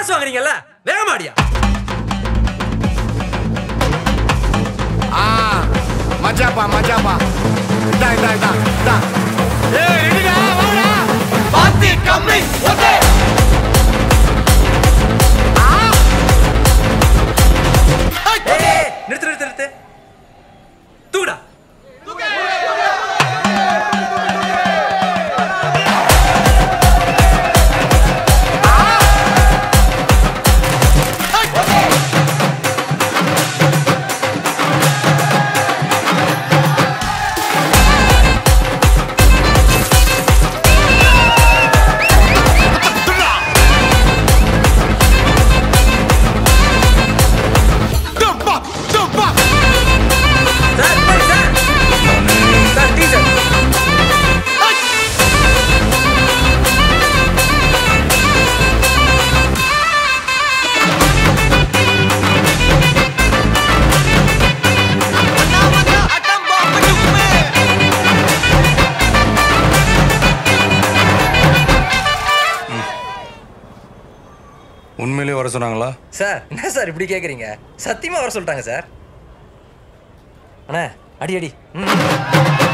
காசு வாங்குறீங்கல்ல வேகமாடியா ஆ மச்சாப்பா மச்சாப்பா இதா இதா இதா இதா உண்மையிலேயே வர சொன்னாங்களா? சார் என்ன சார் இப்படி கேட்குறீங்க சத்தியமாக வர சொல்லிட்டாங்க சார். அண்ணா அடி அடி. ம்.